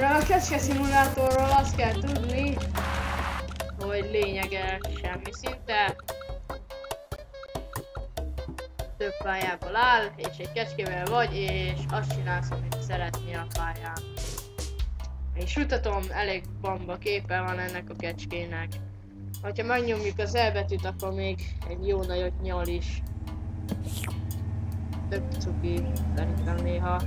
Erről a kecskeszimulátorról azt kell tudni, hogy lényege semmi szinte. Több pályából áll, és egy kecskével vagy, és azt csinálsz, amit szeretnél a pályán. És mutatom, elég bamba képe van ennek a kecskének. Ha megnyomjuk az elbetűt, akkor még egy jó nagyot nyal is. Tök cuki, szerintem néha.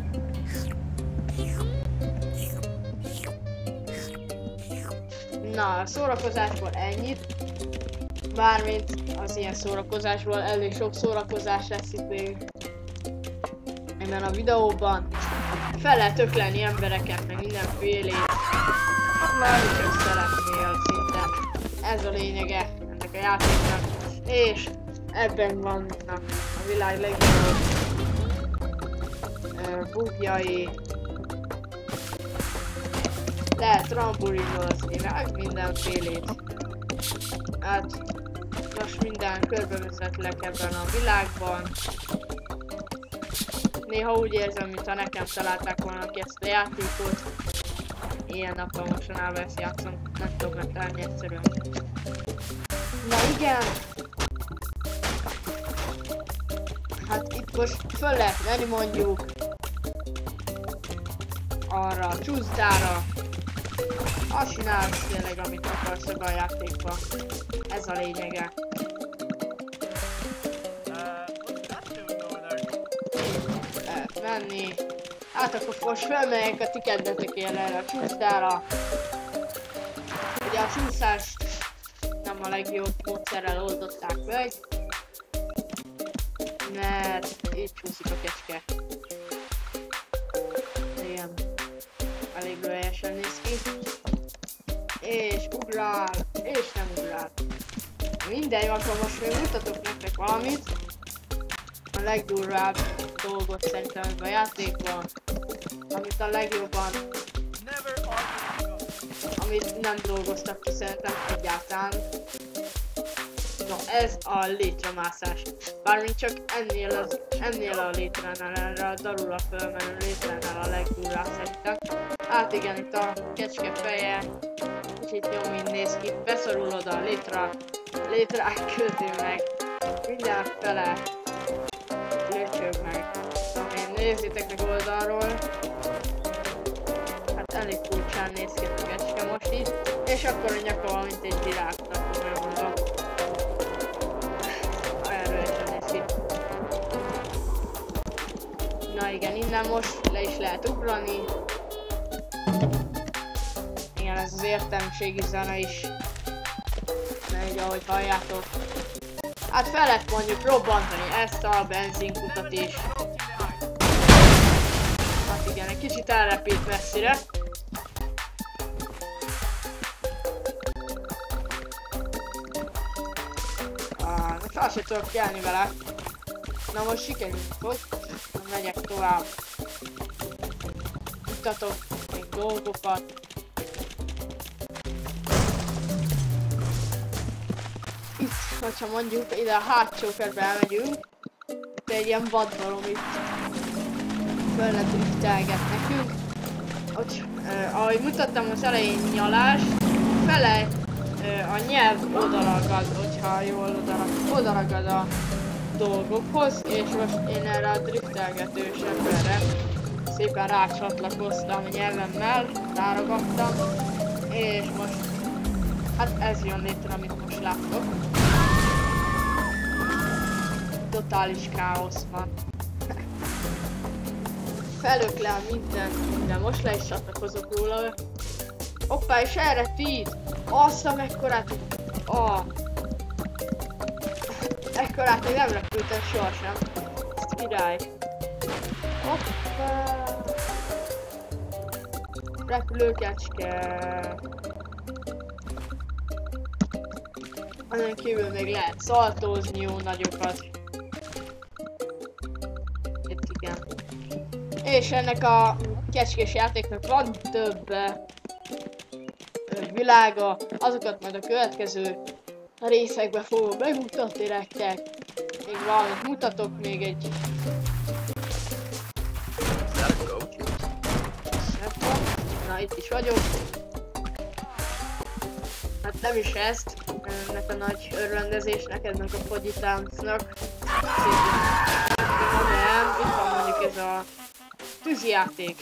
Na, szórakozásból ennyit. Bármint az ilyen szórakozásból elég sok szórakozás lesz itt még ebben a videóban. Fel lehet ökleni embereket, meg mindenfélét. Már csak szeretnél szinte. Ez a lényege ennek a játéknak. És ebben vannak a világ legjobb uh, bugjai. Lehet trambolinozni, meg mindenfélét. Hát most minden körbevezetlek ebben a világban. Néha úgy érzem, mintha nekem találták volna ki ezt a játékot. Ilyen nappal mostanában ezt játszom, nem tudom megtalálni egyszerűen. Na igen! Hát itt most föl lehet menni mondjuk arra a csúszdára. Azt csinálsz tényleg, amit akarsz ebben a játékban. Ez a lényege. Lehet menni. Hát akkor most felmegyek a tiketbetekére erre a csúszdára. Ugye a csúszást nem a legjobb módszerrel oldották meg. Mert így csúszik a kecske. Elég helyesen néz ki. És ugrál, és nem ugrál. Mindegy, akkor most még mutatok nektek valamit. A legdurvább dolgot szerintem ebben a játékban. Amit a legjobban amit nem dolgoztak ki szerintem egyáltalán. No, ez a létremászás. Bármint csak ennél, az, ennél a létránál, erre a darula fölmenő létránál a legdurvább szerintem. Hát igen, itt a kecske feje, kicsit jó, néz ki, beszorul a létre, létrák közé meg, mindenfele lőcsög meg. Én nézzétek meg oldalról, hát elég furcsán néz ki a kecske most itt, és akkor a nyaka van, mint egy virágnak, Na igen, innen most le is lehet ugrani. Igen, ez az értelmiségi zene is megy, ahogy halljátok. Hát fel lehet mondjuk robbantani ezt a benzinkutat is. Hát igen, egy kicsit elrepít messzire. Ah, azt sem tudok kelni vele. Na most sikerült, hogy? Megyek tovább. Mutatok még dolgokat. Itt, hogyha mondjuk ide a hátsó körbe elmegyünk, itt egy ilyen vadbalom itt föl driftelget nekünk. Hogy, eh, ahogy mutattam az elején nyalás, fele eh, a nyelv odaragad, hogyha jól odaragad, odaragad a dolgokhoz, és most én erre a driftelgetős emberre szépen rácsatlakoztam nyelvemmel, ráragadtam, és most hát ez jön létre, amit most láttok. Totális káosz van. Felöklel minden, minden, most le is csatlakozok róla. Hoppá, és erre tít! Azt a mekkorát... Ah. Ekkorát még nem repültem sohasem. Ez király. Hoppá! Repülőkecske. Azon kívül még lehet szaltózni jó nagyokat. Itt igen. És ennek a kecskés játéknak van több világa, azokat majd a következő részekben fogom megmutatni nektek. Még valamit mutatok, még egy Na, itt is vagyok. Hát nem is ezt, ennek a nagy örvendezésnek, ennek a fogyitáncnak. Nem, itt van mondjuk ez a tűzjáték.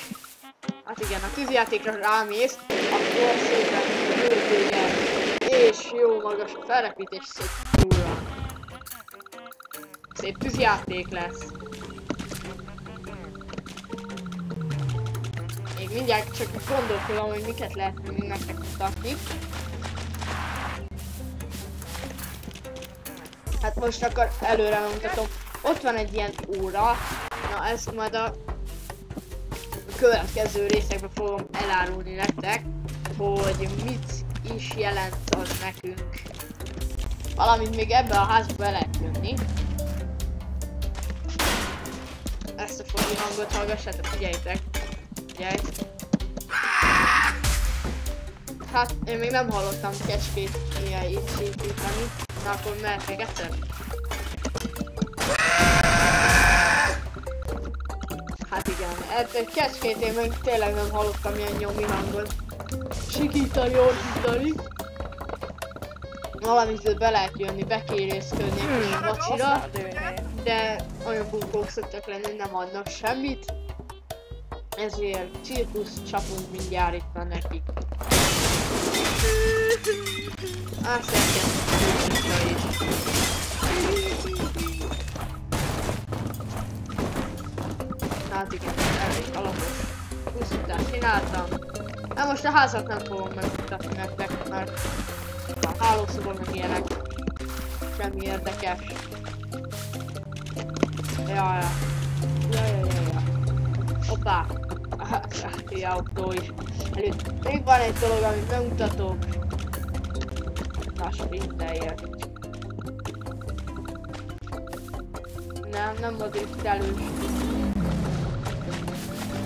Hát igen, a tűzjátékra rámész, akkor szépen gyűjtője, és jó magas a felrepítés szép túlra. Szép tűzjáték lesz. Még mindjárt csak gondolkodom, hogy miket lehet még nektek mutatni. Hát most akkor előre mutatom. Ott van egy ilyen óra. Na ezt majd a következő részekben fogom elárulni nektek, hogy mit is jelent az nekünk. Valamint még ebbe a házba be lehet jönni. Ezt a fogi hangot hallgassátok, figyeljétek. Figyelj. Hát, én még nem hallottam kecskét ilyen itt szintítani. Na akkor mehet még egyszer. Hát igen, egy kecskét én még tényleg nem hallottam ilyen nyomi hangot. Sikítani, ordítani. Valamit be lehet jönni, bekérészködni egy kis vacsira, de olyan bunkók szoktak lenni, nem adnak semmit. Ezért cirkusz csapunk mindjárt itt van nekik. Azt. Hát igen, elég alapos pusztítást csináltam. Na most a házat nem fogom megmutatni nektek, mert a hálószoban meg ilyenek. Semmi érdekes. Ja, ja. Ja, ja, ja, ja. Hoppá. Ja, autó is. Előtt még van egy dolog, amit megmutatok. Na, sprinteljek. Nem, nem itt elő.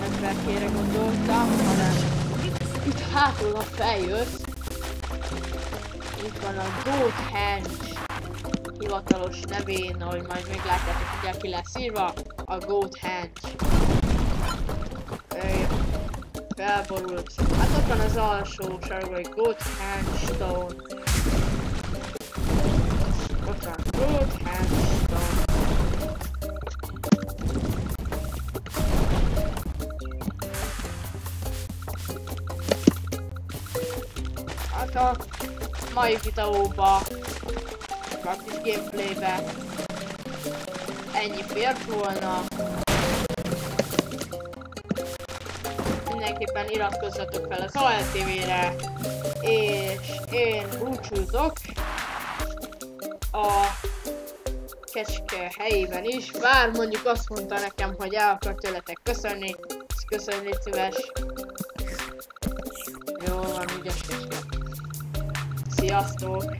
Emberkére gondoltam, hanem itt hátul a feljössz. Itt van a Goat Henge hivatalos nevén, ahogy majd meglátjátok, hogy ki lesz írva, a Goat Henge. Felborult. Hát ott van az alsó sarokban, hogy Goat Henge Stone. Mai videóba, praktis gameplaybe ennyi fért volna. Mindenképpen iratkozzatok fel az ALTV-re, és én búcsúzok a kecske helyében is, bár mondjuk azt mondta nekem, hogy el akar tőletek köszönni, ezt köszönni szíves. Jó van, ügyes kecske. Sziasztok!